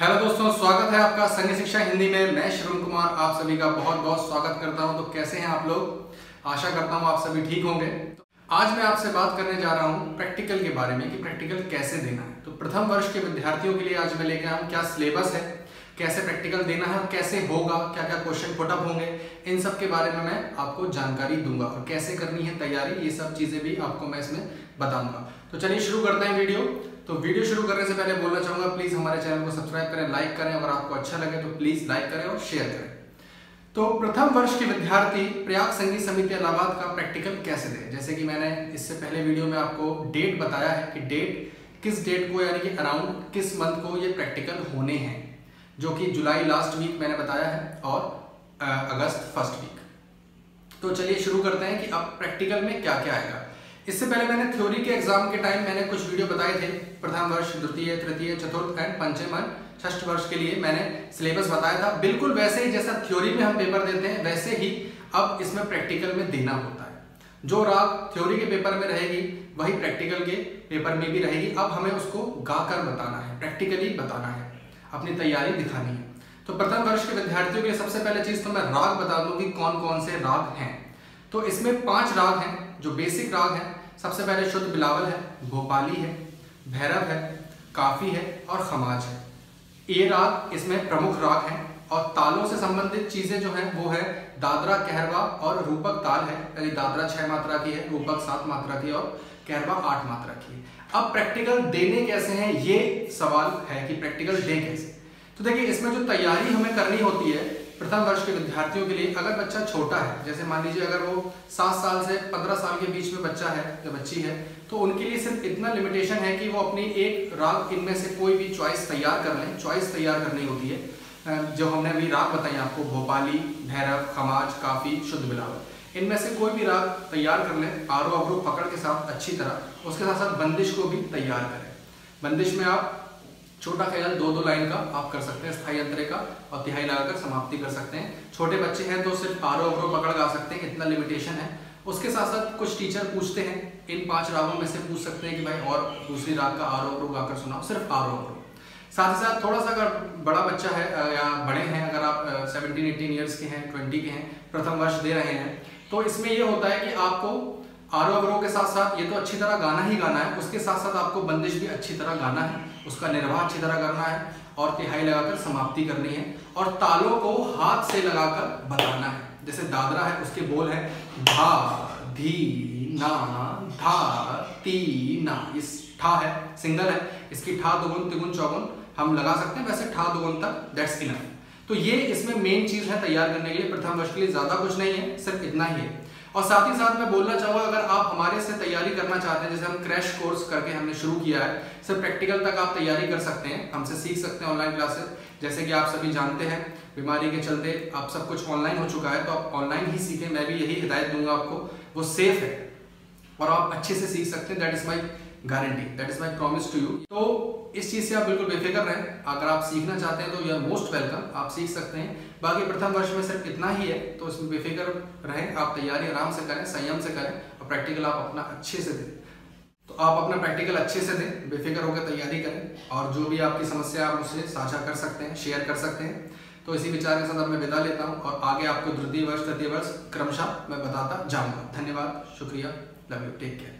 Hello दोस्तों, स्वागत है आपका संघ शिक्षा हिंदी में। मैं श्रवण कुमार, आप सभी का बहुत बहुत स्वागत करता हूँ। तो कैसे हैं आप लोग? आशा करता हूँ आप सभी ठीक होंगे। तो आज मैं आपसे बात करने जा रहा हूँ प्रैक्टिकल के बारे में कि प्रैक्टिकल कैसे देना है। तो प्रथम वर्ष के विद्यार्थियों के लिए आज मैं लेकर आऊँ क्या सिलेबस है? कैसे प्रैक्टिकल देना है और कैसे होगा क्या क्या क्वेश्चन पुटअप होंगे, इन सब के बारे में मैं आपको जानकारी दूँगा और कैसे करनी है तैयारी, ये सब चीज़ें भी आपको मैं इसमें बताऊँगा। तो चलिए शुरू करते हैं वीडियो। तो वीडियो शुरू करने से पहले बोलना चाहूँगा प्लीज़ हमारे चैनल को सब्सक्राइब करें लाइक करें, अगर आपको अच्छा लगे तो प्लीज़ लाइक करें और शेयर करें। तो प्रथम वर्ष के विद्यार्थी प्रयाग संगीत समिति इलाहाबाद का प्रैक्टिकल कैसे दें? जैसे कि मैंने इससे पहले वीडियो में आपको डेट बताया है कि डेट किस डेट को, यानी कि अराउंड किस मंथ को ये प्रैक्टिकल होने हैं। जो कि जुलाई लास्ट वीक मैंने बताया है और अगस्त फ़र्स्ट वीक तो चलिए शुरू करते हैं कि अब प्रैक्टिकल में क्या क्या आएगा। इससे पहले मैंने थ्योरी के एग्ज़ाम के टाइम मैंने कुछ वीडियो बताए थे। प्रथम वर्ष, द्वितीय, तृतीय, चतुर्थ एंड पंचम षष्ठ वर्ष के लिए मैंने सिलेबस बताया था। बिल्कुल वैसे ही जैसा थ्योरी में हम पेपर देते हैं, वैसे ही अब इसमें प्रैक्टिकल में देना होता है। जो राग थ्योरी के पेपर में रहेगी, वही प्रैक्टिकल के पेपर में भी रहेगी। अब हमें उसको गाकर बताना है प्रैक्टिकली बताना है। अपनी तैयारी दिखानी है। तो प्रथम वर्ष के विद्यार्थियों के लिए सबसे पहले चीज़ तो मैं राग बता दूँ कि कौन कौन से राग हैं। तो इसमें पाँच राग हैं, जो बेसिक राग हैं। सबसे पहले शुद्ध बिलावल है, भोपाली है, भैरव है, काफ़ी है और खमाज है। ये राग इसमें प्रमुख राग हैं और तालों से संबंधित चीज़ें जो हैं, वो है दादरा कहरवा और रूपक ताल है। यानी दादरा छह मात्रा की है, रूपक सात मात्रा की और कहरवा आठ मात्रा की है अब प्रैक्टिकल देने कैसे हैं, ये सवाल है कि प्रैक्टिकल दे कैसे? तो देखिए, इसमें जो तैयारी हमें करनी होती है, प्रथम वर्ष के विद्यार्थियों के लिए, अगर बच्चा छोटा है, जैसे मान लीजिए अगर वो सात साल से पंद्रह साल के बीच में बच्चा है, या बच्ची है तो उनके लिए सिर्फ़ इतना लिमिटेशन है कि वो अपनी एक राग इनमें से कोई भी चॉइस तैयार कर लें। चॉइस तैयार करनी होती है। जो हमने अभी राग बताई आपको, भोपाली, भैरव, खमाज, काफ़ी, शुद्ध बिलावल इनमें से कोई भी राग तैयार कर लें, आरो अवरो पकड़ के साथ अच्छी तरह, उसके साथ साथ बंदिश को भी तैयार करें। बंदिश में आप छोटा ख्याल दो दो लाइन का आप कर सकते हैं स्थायी अंतरे का और तिहाई लगाकर समाप्ति कर सकते हैं। छोटे बच्चे हैं तो सिर्फ़ आरो अवरो पकड़ गा सकते हैं, इतना लिमिटेशन है। उसके साथ साथ कुछ टीचर पूछते हैं, इन पाँच रागों में से पूछ सकते हैं कि भाई और दूसरी राग का आरो अवरो गाकर सुनाओ, सिर्फ़ आरो अवरो। साथ ही साथ थोड़ा सा अगर बड़ा बच्चा है, या बड़े हैं, अगर आप सेवनटीन एटीन ईयर्स के हैं ट्वेंटी के हैं, प्रथम वर्ष दे रहे हैं तो इसमें यह होता है कि आपको आरो अवरो के साथ साथ ये तो अच्छी तरह गाना ही गाना है, उसके साथ साथ आपको बंदिश भी अच्छी तरह गाना है, उसका निर्वाह अच्छी तरह करना है और तिहाई लगाकर समाप्ति करनी है और तालों को हाथ से लगाकर बताना है। जैसे दादरा है, उसके बोल है, धा, धी, ना, धा, ती, ना, इस ठा है, सिंगल है, इसकी ठा, दुगुन, तिगुन, चौगुन हम लगा सकते हैं, वैसे ठा, दुगुन तक दैट्स इनफ तो ये इसमें मेन चीज़ है तैयार करने के लिए। प्रथम वर्ष के लिए ज़्यादा कुछ नहीं है, सिर्फ़ इतना ही है। और साथ ही साथ मैं बोलना चाहूँगा, अगर आप हमारे से तैयारी करना चाहते हैं, जैसे हम क्रैश कोर्स करके हमने शुरू किया है, सिर्फ़ प्रैक्टिकल तक आप तैयारी कर सकते हैं, हमसे सीख सकते हैं ऑनलाइन क्लासेस जैसे कि आप सभी जानते हैं, बीमारी के चलते आप सब कुछ ऑनलाइन हो चुका है तो आप ऑनलाइन ही सीखें, मैं भी यही हिदायत दूँगा आपको, वो सेफ़ है। और आप अच्छे से सीख सकते हैं that is my guarantee that is my promise to you तो इस चीज़ से आप बिल्कुल बेफिक्र रहें। अगर आप सीखना चाहते हैं तो यू आर मोस्ट वेलकम आप सीख सकते हैं। बाकी प्रथम वर्ष में सिर्फ़ इतना ही है तो इसमें बेफिक्र रहें। आप तैयारी आराम से करें, संयम से करें और प्रैक्टिकल आप अपना अच्छे से दें। तो आप अपना प्रैक्टिकल अच्छे से दें, बेफिक्र होकर तैयारी करें और जो भी आपकी समस्या आप मुझसे साझा कर सकते हैं शेयर कर सकते हैं। तो इसी विचार के साथ अब मैं विदा लेता हूँ और आगे आपको द्वितीय वर्ष, तृतीय वर्ष क्रमशः मैं बताता जाऊँगा। धन्यवाद, शुक्रिया। Love you take care